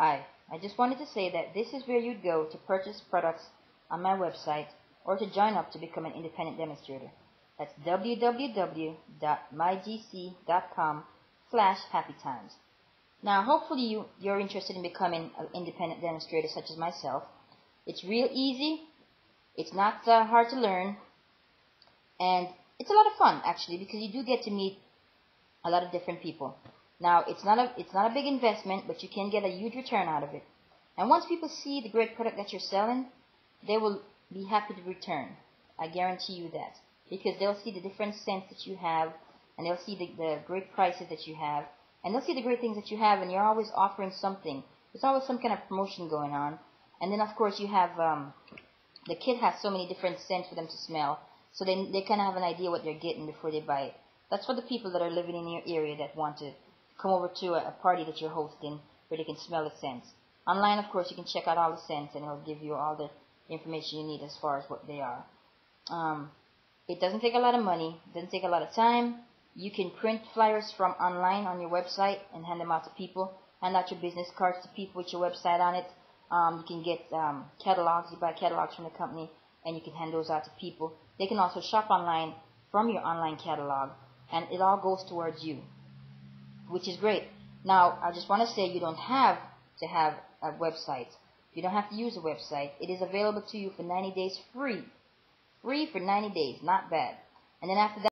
Hi, I just wanted to say that this is where you'd go to purchase products on my website or to join up to become an independent demonstrator. That's www.mygc.com slash happytimes. Now, hopefully you, you're interested in becoming an independent demonstrator such as myself. It's real easy. It's not uh, hard to learn. And it's a lot of fun, actually, because you do get to meet a lot of different people. Now, it's not a it's not a big investment, but you can get a huge return out of it. And once people see the great product that you're selling, they will be happy to return. I guarantee you that. Because they'll see the different scents that you have, and they'll see the, the great prices that you have, and they'll see the great things that you have, and you're always offering something. There's always some kind of promotion going on. And then, of course, you have, um, the kit has so many different scents for them to smell, so they, they kind of have an idea what they're getting before they buy it. That's for the people that are living in your area that want to come over to a, a party that you're hosting where they can smell the scents. Online, of course, you can check out all the scents and it'll give you all the information you need as far as what they are. Um, it doesn't take a lot of money, doesn't take a lot of time. You can print flyers from online on your website and hand them out to people. Hand out your business cards to people with your website on it. Um, you can get um, catalogs. You buy catalogs from the company and you can hand those out to people. They can also shop online from your online catalog and it all goes towards you which is great. Now, I just want to say you don't have to have a website. You don't have to use a website. It is available to you for 90 days free. Free for 90 days. Not bad. And then after that,